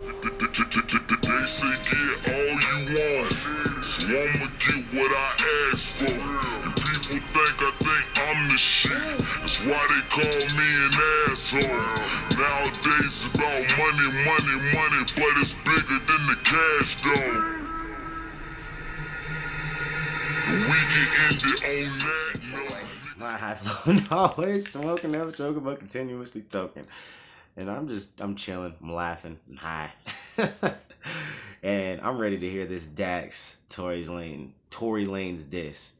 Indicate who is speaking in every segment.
Speaker 1: They say get all you want, so I'ma get what I asked for. And people think I think I'm the shit. That's why they call me an asshole. Nowadays it's about money, money, money, but it's bigger than the cash though. And we can end it on that note.
Speaker 2: My high phone always smoking, never joking, but continuously toking. And I'm just, I'm chilling, I'm laughing, I'm high. and I'm ready to hear this Dax Tory's Lane, Tory Lanez diss.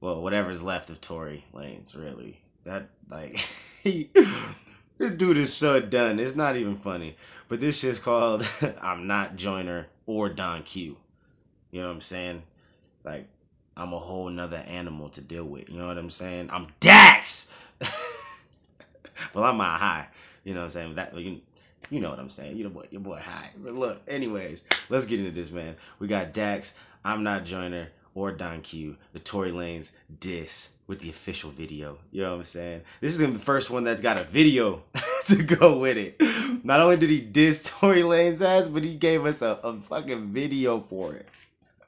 Speaker 2: Well, whatever's left of Tory Lanez, really. That, like, he, this dude is so done. It's not even funny. But this shit's called I'm Not Joyner or Don Q. You know what I'm saying? Like, I'm a whole nother animal to deal with. You know what I'm saying? I'm Dax. well, I'm my high. You know what I'm saying? That you, you know what I'm saying. You know boy, your boy high. But look, anyways, let's get into this, man. We got Dax. I'm not Joyner or Don Q. The Tory Lanez diss with the official video. You know what I'm saying? This is the first one that's got a video to go with it. Not only did he diss Tory Lanez ass, but he gave us a, a fucking video for it.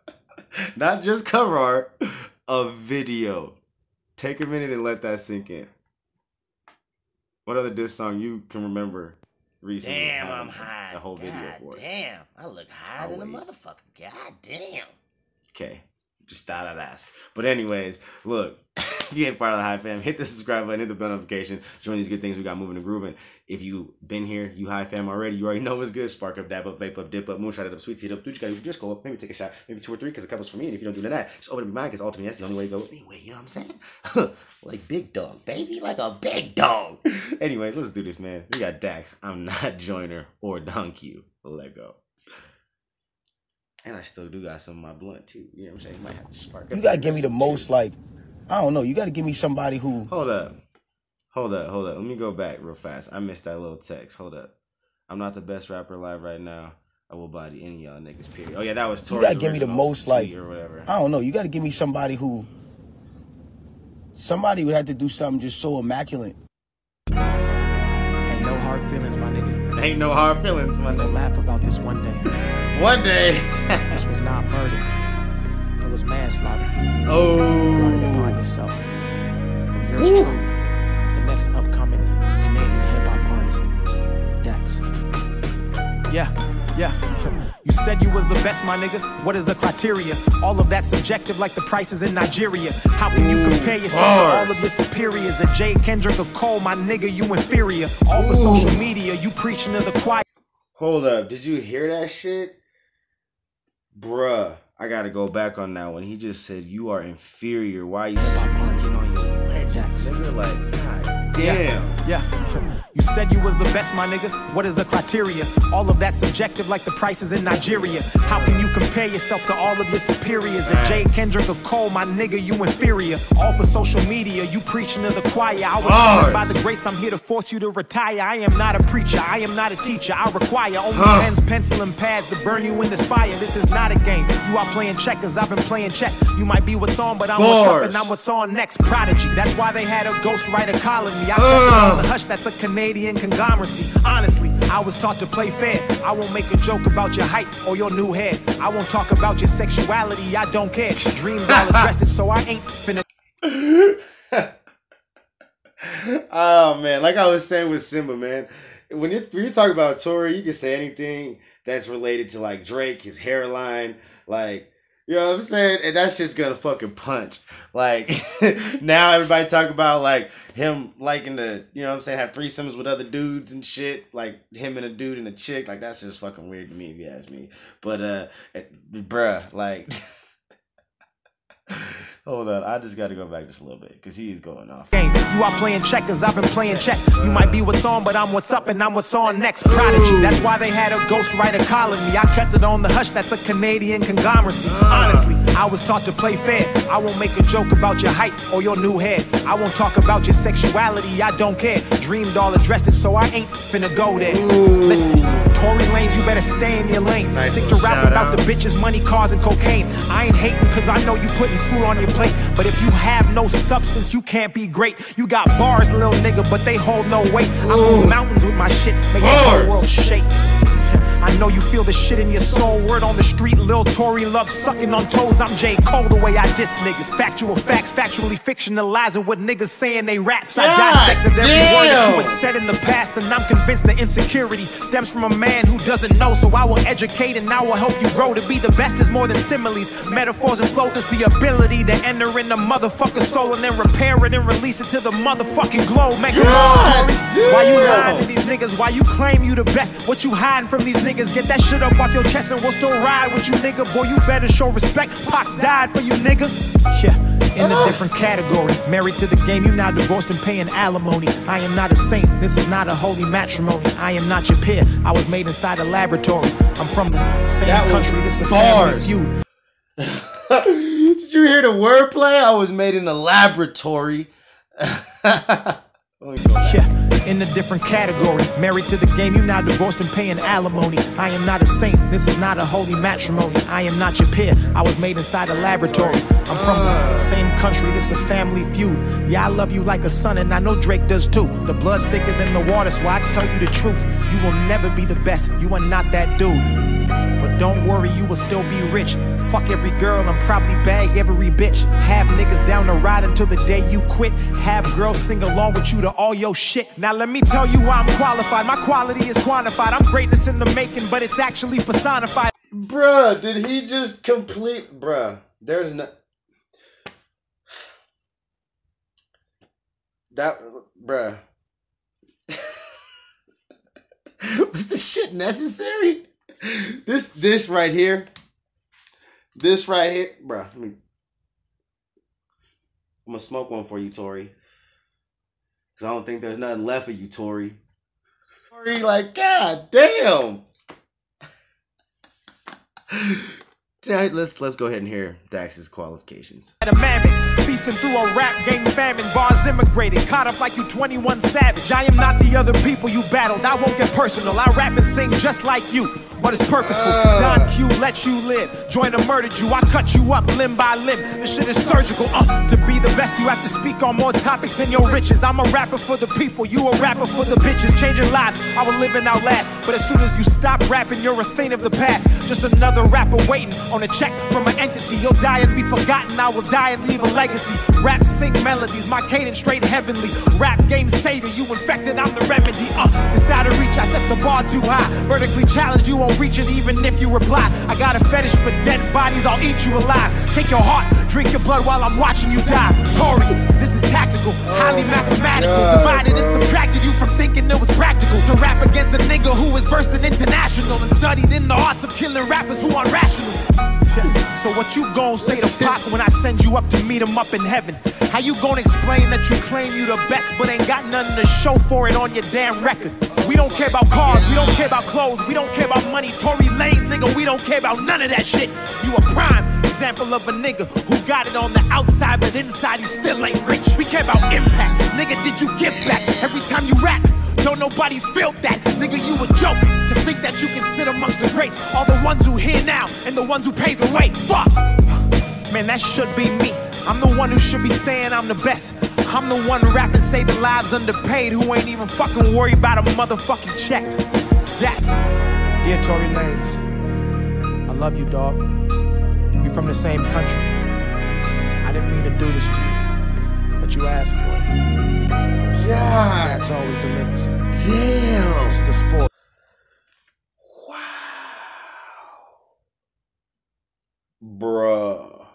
Speaker 2: Not just cover art, a video. Take a minute and let that sink in. What other diss song you can remember recently?
Speaker 3: Damn, I'm high.
Speaker 2: The whole video for it.
Speaker 3: damn, I look higher
Speaker 2: I'll
Speaker 3: than a motherfucker. God damn.
Speaker 2: Okay. Just thought I'd ask. But anyways, look, you ain't part of the High Fam, hit the subscribe button, hit the bell notification, join these good things we got moving and grooving. If you been here, you High Fam already, you already know what's good. Spark up, dab up, vape up, dip up, moonshot it up, sweet tea it up, what you gotta just go up, maybe take a shot, maybe two or three, because a couple's for me. And if you don't do that, just open up your mind, because ultimately that's the only way to go. Anyway, you know what I'm saying? like big dog, baby, like a big dog. anyways, let's do this, man. We got Dax. I'm not Joyner or Don Q. Let go. And I still do got some of my blunt too. You know what I'm saying? Might have to spark up
Speaker 4: You gotta give me the
Speaker 2: it,
Speaker 4: most like I don't know. You gotta give me somebody who
Speaker 2: Hold up. Hold up, hold up. Let me go back real fast. I missed that little text. Hold up. I'm not the best rapper alive right now. I will body any of y'all niggas, period. Oh yeah, that was Tory's
Speaker 4: gotta give me the most, like-
Speaker 2: or whatever.
Speaker 4: I don't know. You gotta give me somebody who somebody would have to do something just so immaculate.
Speaker 5: Ain't no hard feelings, my nigga.
Speaker 2: Ain't no hard feelings, my
Speaker 5: We gonna
Speaker 2: nigga.
Speaker 5: laugh about this one day.
Speaker 2: One day.
Speaker 5: This was not murder. It was manslaughter. Oh. Brought it upon yourself. From yours truly, the next upcoming Canadian hip hop artist, Dax. Yeah, yeah. You said you was the best, my nigga. What is the criteria? All of that subjective, like the prices in Nigeria. How can you compare yourself to all of your superiors? A Jay Kendrick or Cole, my nigga, you inferior. All for social media, you preaching to the choir.
Speaker 2: Hold up. Did you hear that shit? Bruh. I gotta go back on that one. He just said you are inferior. Why are you speaking on your legends? Nigga, like, god damn.
Speaker 5: Yeah, you said you was the best, my nigga. What is the criteria? All of that subjective, like the prices in Nigeria. How can you compare yourself to all of your superiors? A Jay Kendrick or Cole, my nigga, you inferior. All for social media, you preaching to the choir. I was
Speaker 2: Bars.
Speaker 5: summoned by the greats, I'm here to force you to retire. I am not a preacher, I am not a teacher. I require only
Speaker 2: Huh.
Speaker 5: pens, pencil, and pads to burn you in this fire. This is not a game. You are playing checkers, I've been playing chess. You might be what's on, but I'm what's up, and I'm what's on next. Prodigy, that's why they had a ghostwriter calling me. I kept it on the hush, that's a Canadian conglomeracy. Honestly, I was taught to play fair. I won't make a joke about your height or your new hair. I won't talk about your sexuality, I don't care. Dreamed all addressed it, so I ain't finna
Speaker 2: oh man, like I was saying with Simba, man. When you when you talk about Tory, you can say anything that's related to like Drake, his hairline, like you know what I'm saying, and that's just gonna fucking punch. Like now, everybody talk about like him liking to, you know what I'm saying, have threesomes with other dudes and shit. Like him and a dude and a chick, like that's just fucking weird to me if you ask me. But uh, bruh, like. Hold on, I just got to go back just a little bit because he is going off.
Speaker 5: game. You are playing checkers, I've been playing chess. You might be what's on, but I'm what's up, and I'm what's on next. Prodigy, that's why they had a ghostwriter calling me. I kept it on the hush, that's a Canadian conglomeracy. Honestly, I was taught to play fair. I won't make a joke about your height or your new hair. I won't talk about your sexuality, I don't care. Dreamed all addressed it, so I ain't finna go there. Listen, Tory Lanez, you better stay in your lane.
Speaker 2: Nice
Speaker 5: Stick to rap about
Speaker 2: out.
Speaker 5: the bitches, money, cars, and cocaine. I ain't hating cause I know you putting food on your plate. But if you have no substance, you can't be great. You got bars, little nigga, but they hold no weight. I move mountains with my shit, make the whole world shake. I know you feel the shit in your soul. Word on the street, Lil Tory love sucking on toes. I'm J. Cole the way I diss niggas. Factual facts, factually fictionalizing what niggas saying they raps. I dissected every word that you had said in the past, and I'm convinced the insecurity stems from a man who doesn't know. So I will educate and I will help you grow. To be the best is more than similes, metaphors and flow. Is the ability to enter in the motherfucker's soul and then repair it and release it to the motherfucking globe. Make them all Tory. Why you lying to these niggas? Why you claim you the best? What you hiding from these niggas? Get that shit up off your chest and we'll still ride with you, nigga. Boy, you better show respect. Pac died for you, nigga. Yeah, in a different category. Married to the game, you now divorced and paying alimony. I am not a saint. This is not a holy matrimony. I am not your peer. I was made inside a laboratory. I'm from the same country. This is a family
Speaker 2: bars.
Speaker 5: feud.
Speaker 2: Did you hear the wordplay? I was made in a laboratory.
Speaker 5: Yeah, in a different category. Married to the game, you now divorced and paying alimony. I am not a saint. This is not a holy matrimony. I am not your peer. I was made inside a laboratory. I'm from the same country. This is a family feud. Yeah, I love you like a son, and I know Drake does too. The blood's thicker than the water, so I tell you the truth. You will never be the best. You are not that dude. But don't worry, you will still be rich. Fuck every girl and probably bag every bitch. Have niggas down the ride until the day you quit. Have girls sing along with you to all your shit. Now let me tell you why I'm qualified. My quality is quantified. I'm greatness in the making, but it's actually personified.
Speaker 2: Bruh, did he just complete? Bruh, there's no. That, bruh. Was this shit necessary? This, this right here. This right here, bro. I'm gonna smoke one for you, Tory. Cause I don't think there's nothing left of you, Tory. Tory, like, god damn. Let's let's go ahead and hear Dax's qualifications.
Speaker 5: At a mammoth, feasting through a rap game famine. Bars immigrated, caught up like you 21 savage. I am not the other people you battled. I won't get personal. I rap and sing just like you. But it's purposeful. Don Q let you live. Joyner murdered you. I cut you up limb by limb. This shit is surgical. Uh, to be the best, you have to speak on more topics than your riches. I'm a rapper for the people. You a rapper for the bitches. Changing lives. I will live and outlast. But as soon as you stop rapping, you're a thing of the past. Just another rapper waiting on a check from an entity. You'll die and be forgotten. I will die and leave a legacy. Rap, sing melodies. My cadence straight heavenly. Rap game savior. You infected. I'm the remedy. Uh, it's out of reach. I set the bar too high. Vertically challenged. You won't reach it even if you reply. I got a fetish for dead bodies. I'll eat you alive. Take your heart. Drink your blood while I'm watching you die. Tory, this is tactical. Highly oh
Speaker 2: mathematical.
Speaker 5: Divided and subtracted you from thinking it was practical. To rap against a nigga who is versed in international and studied in the arts of killing rappers who are rational. So what you gon' say to Pac when I send you up to meet him up in heaven? How you gonna explain that you claim you the best but ain't got nothing to show for it on your damn record? We don't care about cars, we don't care about clothes, we don't care about money. Tory Lanez, nigga, we don't care about none of that shit. You a prime example of a nigga who got it on the outside but inside he still ain't rich. We care about impact, nigga. Did you give back every time you rap? Don't nobody feel that, nigga. You a joke to think that you can sit amongst the greats, all the ones who here now and the ones who pave the way. Fuck. Man, that should be me. I'm the one who should be saying I'm the best. I'm the one rapping, saving lives underpaid, who ain't even fucking worried about a motherfucking check. Stats. Dear Tory Lanez, I love you, dog. We're from the same country. I didn't mean to do this to you, but you asked for it.
Speaker 2: Yeah.
Speaker 5: That's always delivers.
Speaker 2: damn.
Speaker 5: This is the sport.
Speaker 2: Bruh.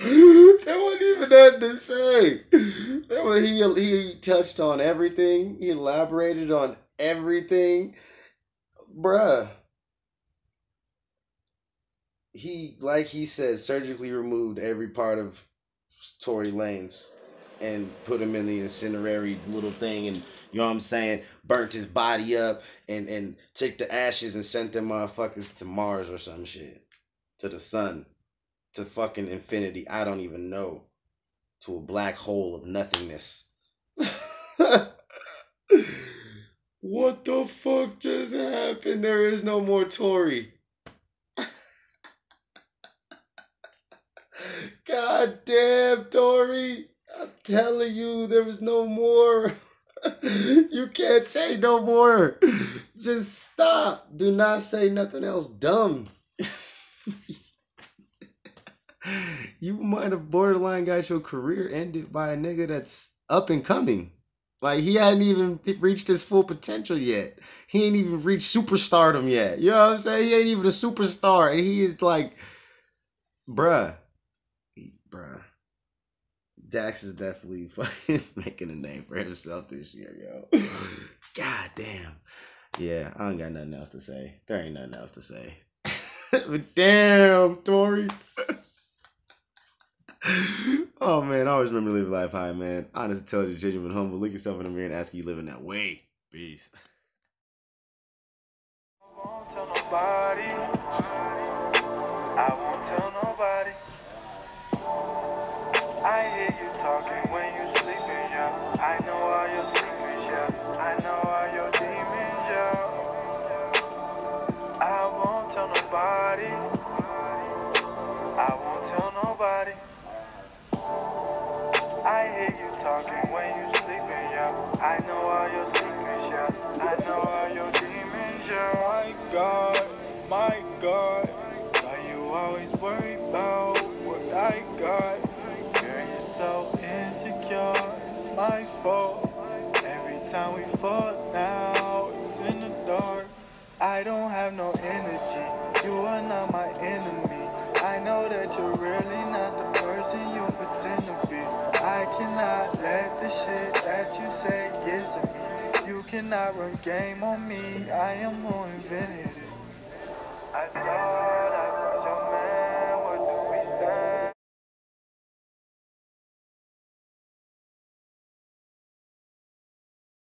Speaker 2: There wasn't even nothing to say. He he touched on everything. He elaborated on everything, bruh. He like he said surgically removed every part of Tory Lanez and put him in the incinerary little thing and you know what I'm saying, burnt his body up and and took the ashes and sent them motherfuckers to Mars or some shit. To the sun. To fucking infinity. I don't even know. To a black hole of nothingness. what the fuck just happened? There is no more Tory. God damn, Tory. I'm telling you, there is no more. you can't take no more. Just stop. Do not say nothing else dumb. You might have borderline got your career ended by a nigga that's up and coming. Like he hadn't even reached his full potential yet. He ain't even reached superstardom yet. You know what I'm saying? He ain't even a superstar, and he is like, bruh, bruh. Dax is definitely fucking making a name for himself this year, yo. God damn. Yeah, I don't got nothing else to say. There ain't nothing else to say. but damn, Tory. oh man, I always remember living life high, man. Honest, intelligent, genuine, humble. Look yourself in the mirror and ask you living that way. Peace.
Speaker 6: Worry about what I got? You're so insecure, it's my fault. Every time we fall now, it's in the dark. I don't have no energy, you are not my enemy. I know that you're really not the person you pretend to be. I cannot let the shit that you say get to me. You cannot run game on me, I am who invented. I thought